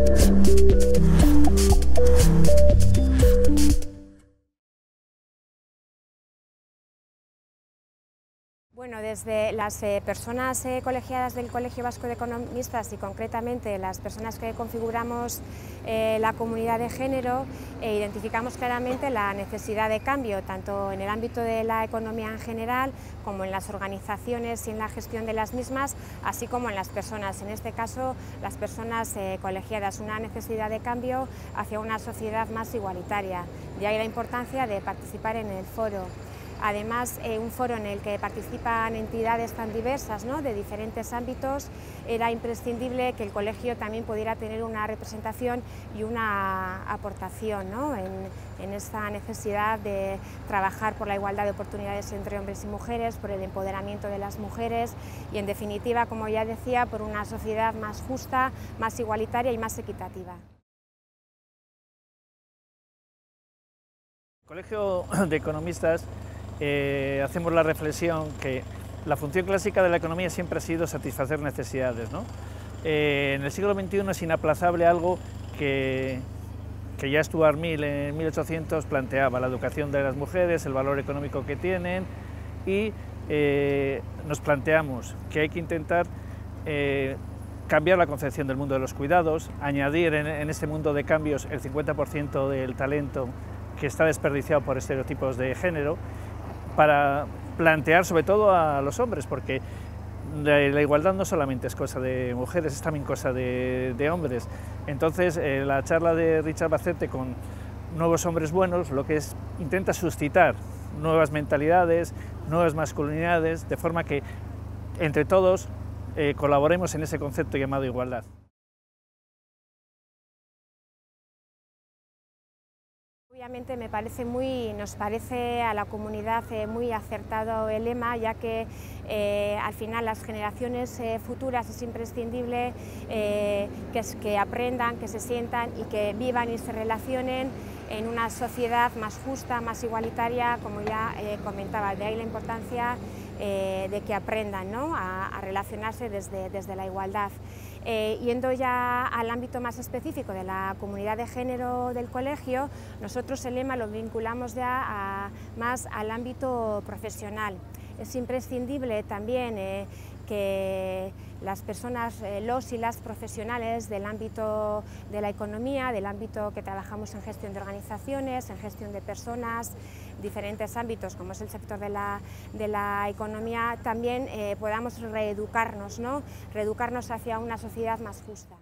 《あっ!》Bueno, desde las eh, personas eh, colegiadas del Colegio Vasco de Economistas y concretamente las personas que configuramos eh, la comunidad de género, identificamos claramente la necesidad de cambio, tanto en el ámbito de la economía en general, como en las organizaciones y en la gestión de las mismas, así como en las personas, en este caso las personas colegiadas, una necesidad de cambio hacia una sociedad más igualitaria. De ahí la importancia de participar en el foro. Además, eh, un foro en el que participan entidades tan diversas, de diferentes ámbitos, era imprescindible que el colegio también pudiera tener una representación y una aportación en, en esta necesidad de trabajar por la igualdad de oportunidades entre hombres y mujeres, por el empoderamiento de las mujeres y, en definitiva, como ya decía, por una sociedad más justa, más igualitaria y más equitativa. El Colegio de Economistas eh, hacemos la reflexión que la función clásica de la economía siempre ha sido satisfacer necesidades. ¿no? Eh, en el siglo XXI es inaplazable algo que, ya Stuart Mill en 1800 planteaba, la educación de las mujeres, el valor económico que tienen y eh, nos planteamos que hay que intentar cambiar la concepción del mundo de los cuidados, añadir en, en este mundo de cambios el 50% del talento que está desperdiciado por estereotipos de género para plantear sobre todo a los hombres, porque la, igualdad no solamente es cosa de mujeres, es también cosa de, hombres. Entonces, eh, la charla de Richard Bacete con Nuevos Hombres Buenos lo que es, intenta suscitar nuevas mentalidades, nuevas masculinidades, de forma que entre todos eh, colaboremos en ese concepto llamado igualdad. Obviamente me parece muy, nos parece a la comunidad eh, muy acertado el lema, ya que eh, al final las generaciones eh, futuras es imprescindible que, que aprendan, que se sientan y que vivan y se relacionen en una sociedad más justa, más igualitaria, como ya comentaba, de ahí la importancia de que aprendan ¿no? a, relacionarse desde, desde la igualdad. Eh, yendo ya al ámbito más específico de la comunidad de género del colegio, nosotros el lema lo vinculamos ya más al ámbito profesional. Es imprescindible también eh, que las personas, eh, los y las profesionales del ámbito de la economía, del ámbito que trabajamos en gestión de organizaciones, en gestión de personas, diferentes ámbitos como es el sector de la, de la economía, también eh, podamos reeducarnos, ¿no? reeducarnos hacia una sociedad más justa.